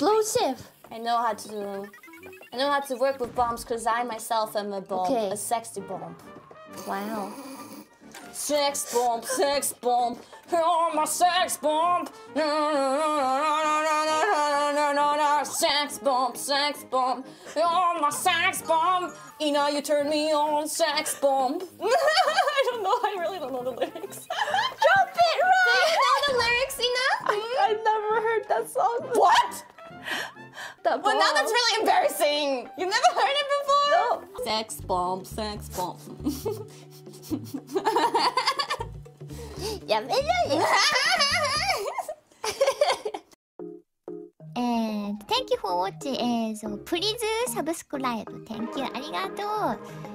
explosive. I know how to. I know how to work with bombs because I myself am a bomb, okay. a sexy bomb. Wow. Sex bomb, sex bomb, oh my sex bomb. No, no, no, sex bomb, sex bomb, oh my sex bomb. Ina, you turn me on, sex bomb. I don't know. I really don't know the lyrics. Drop it, run! Do you know the lyrics, Ina? I, have never heard that song. Before That Well, now bomb. that's really embarrassing. You've never heard it before? No. Sex bomb, sex bomb. やめろよ。えー、Thank you for watching えー、そう、Please subscribe Thank you ありがとう